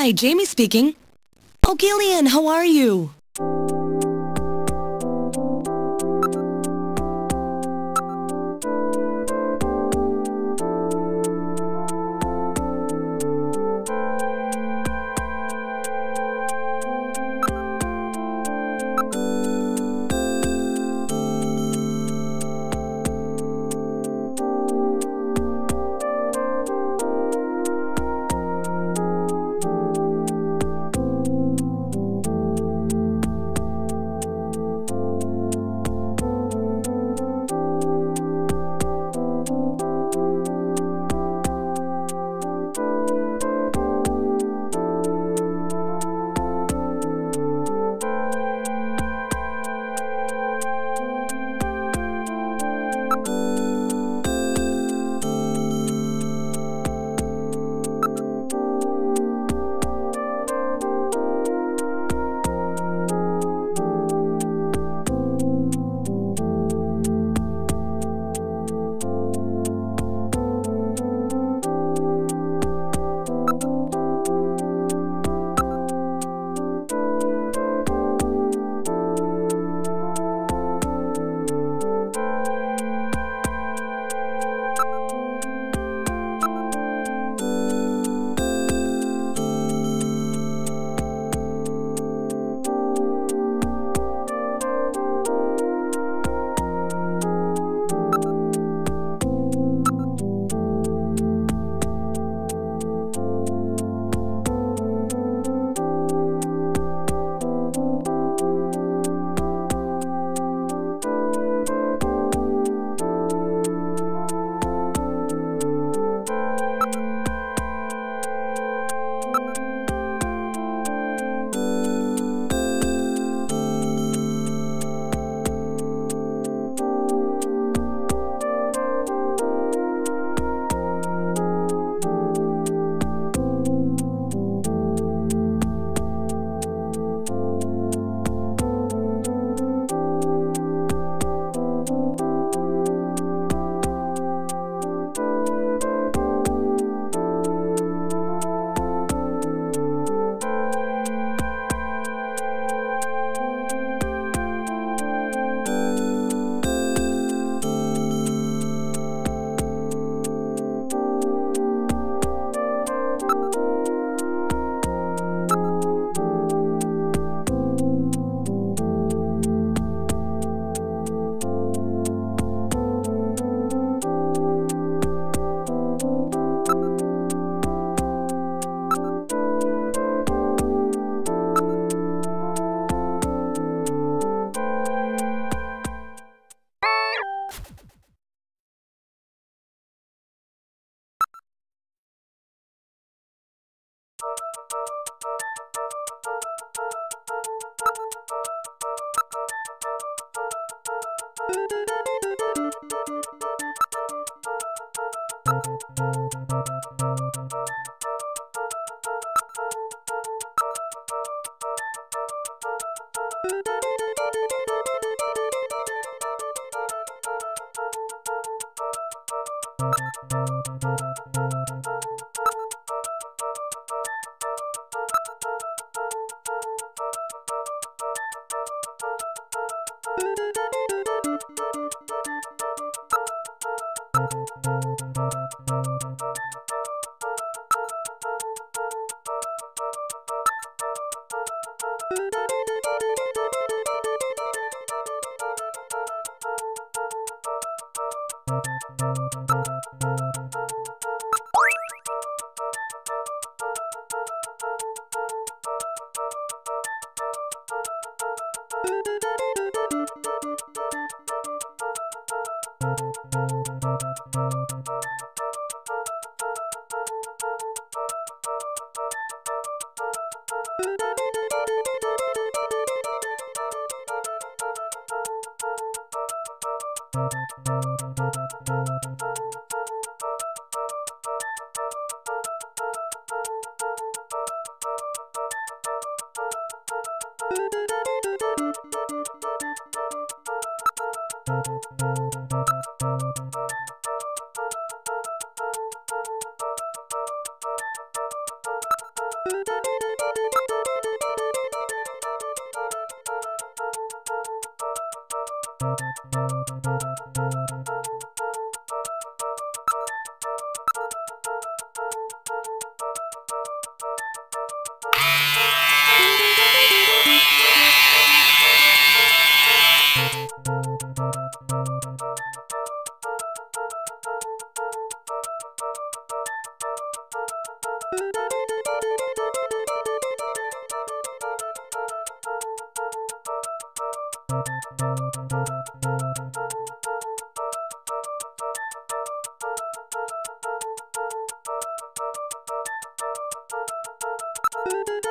Hi, Jamie speaking. Oh, Gillian, how are you? you Thank you. you Thank you.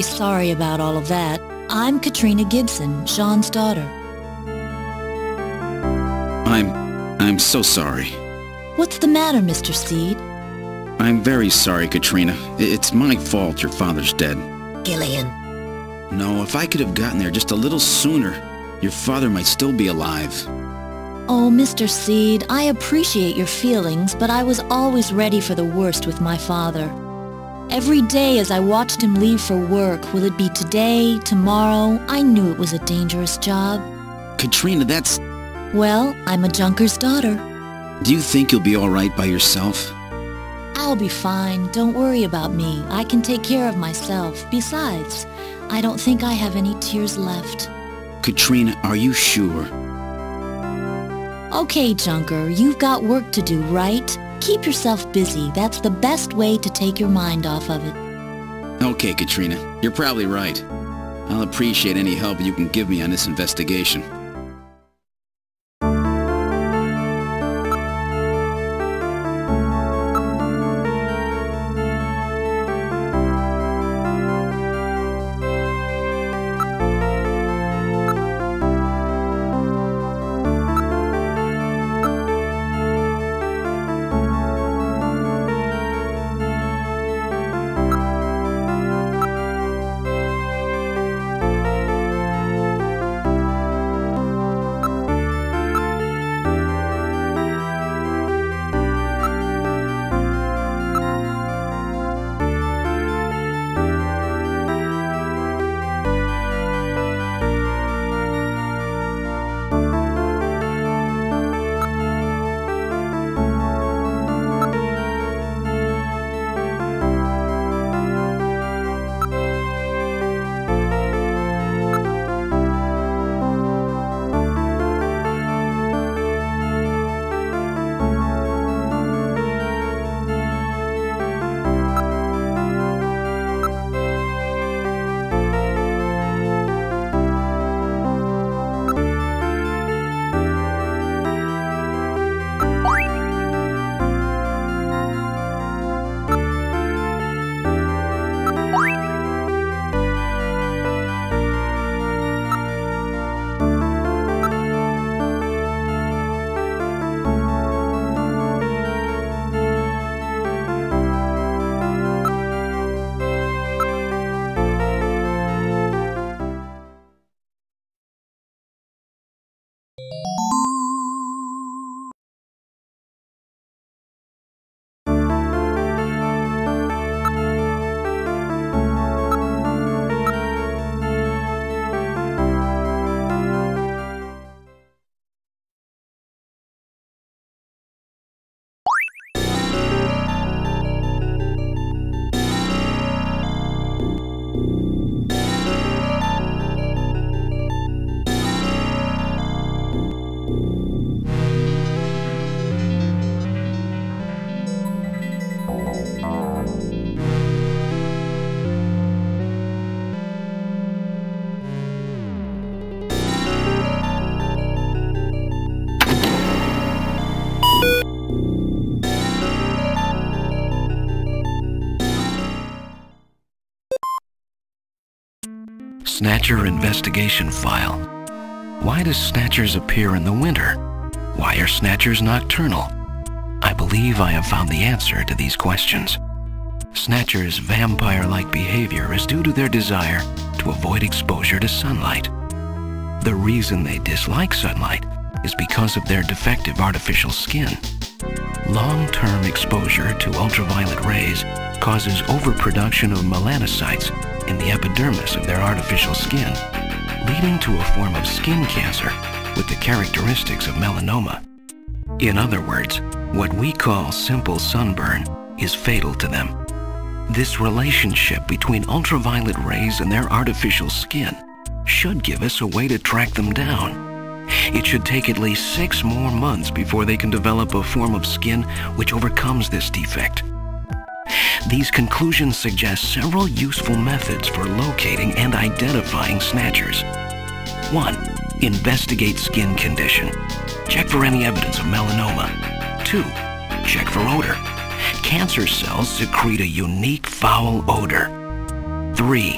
Very sorry about all of that. I'm Katrina Gibson, Sean's daughter. I'm... I'm so sorry. What's the matter, Mr. Seed? I'm very sorry, Katrina. It's my fault your father's dead. Gillian. No, if I could have gotten there just a little sooner, your father might still be alive. Oh, Mr. Seed, I appreciate your feelings, but I was always ready for the worst with my father. Every day as I watched him leave for work, will it be today, tomorrow, I knew it was a dangerous job. Katrina, that's... Well, I'm a junker's daughter. Do you think you'll be alright by yourself? I'll be fine. Don't worry about me. I can take care of myself. Besides, I don't think I have any tears left. Katrina, are you sure? Okay, Junker, you've got work to do, right? Keep yourself busy. That's the best way to take your mind off of it. Okay, Katrina. You're probably right. I'll appreciate any help you can give me on this investigation. Snatcher Investigation File. Why do snatchers appear in the winter? Why are snatchers nocturnal? I believe I have found the answer to these questions. Snatchers' vampire-like behavior is due to their desire to avoid exposure to sunlight. The reason they dislike sunlight is because of their defective artificial skin. Long-term exposure to ultraviolet rays causes overproduction of melanocytes in the epidermis of their artificial skin, leading to a form of skin cancer with the characteristics of melanoma. In other words, what we call simple sunburn is fatal to them. This relationship between ultraviolet rays and their artificial skin should give us a way to track them down. It should take at least six more months before they can develop a form of skin which overcomes this defect. These conclusions suggest several useful methods for locating and identifying snatchers. 1. Investigate skin condition. Check for any evidence of melanoma. 2. Check for odor. Cancer cells secrete a unique foul odor. 3.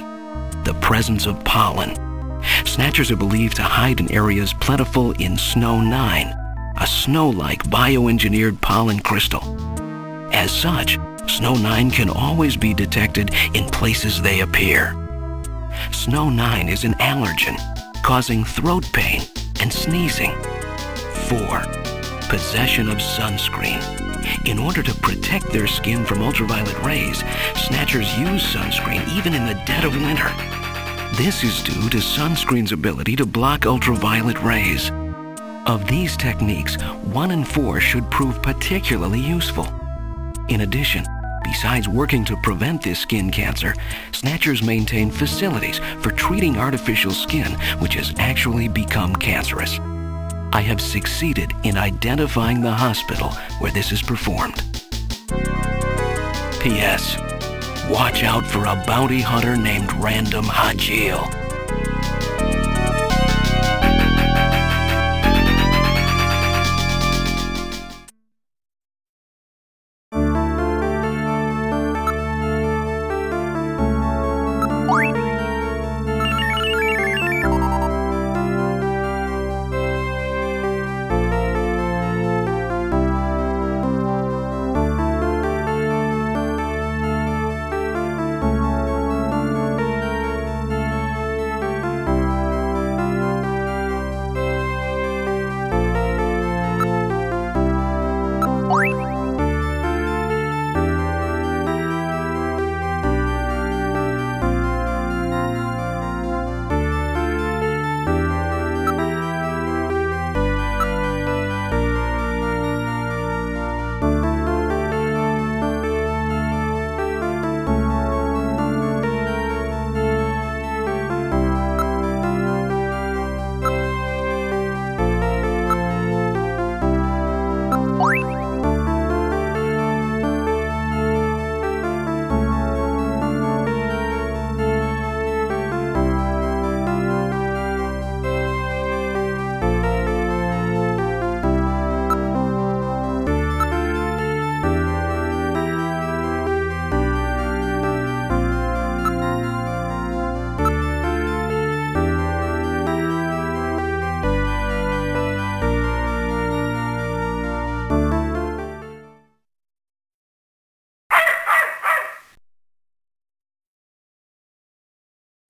The presence of pollen. Snatchers are believed to hide in areas plentiful in Snow 9, a snow-like bioengineered pollen crystal. As such, Snow 9 can always be detected in places they appear. Snow 9 is an allergen, causing throat pain and sneezing. 4. Possession of sunscreen. In order to protect their skin from ultraviolet rays, snatchers use sunscreen even in the dead of winter. This is due to sunscreen's ability to block ultraviolet rays. Of these techniques, 1 in 4 should prove particularly useful. In addition, besides working to prevent this skin cancer, snatchers maintain facilities for treating artificial skin which has actually become cancerous. I have succeeded in identifying the hospital where this is performed. P.S. Watch out for a bounty hunter named Random Hajile.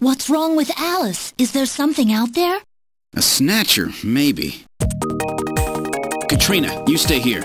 What's wrong with Alice? Is there something out there? A snatcher, maybe. Katrina, you stay here.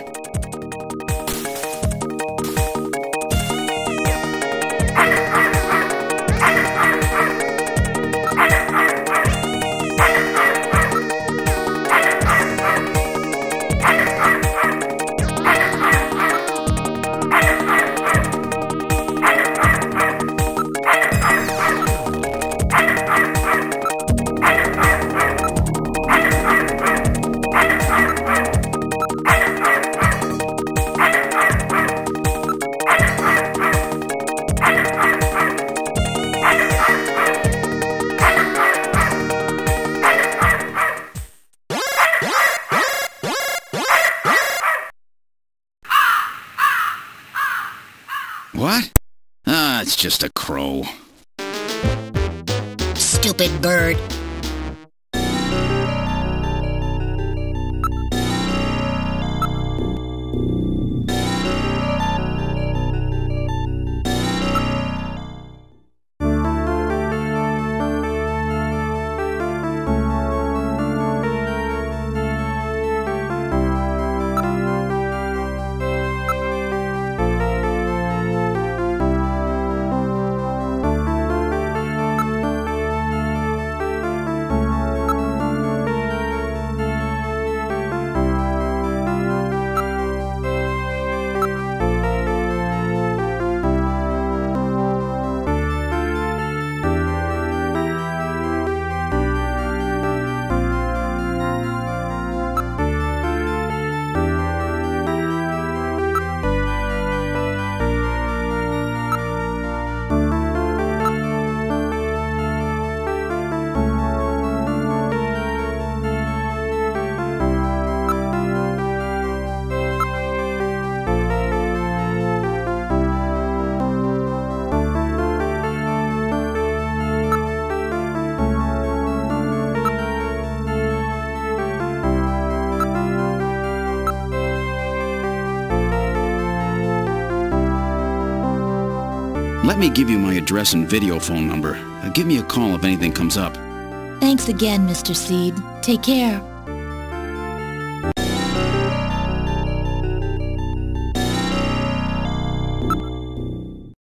Just a me give you my address and video phone number. Give me a call if anything comes up. Thanks again, Mr. Seed. Take care.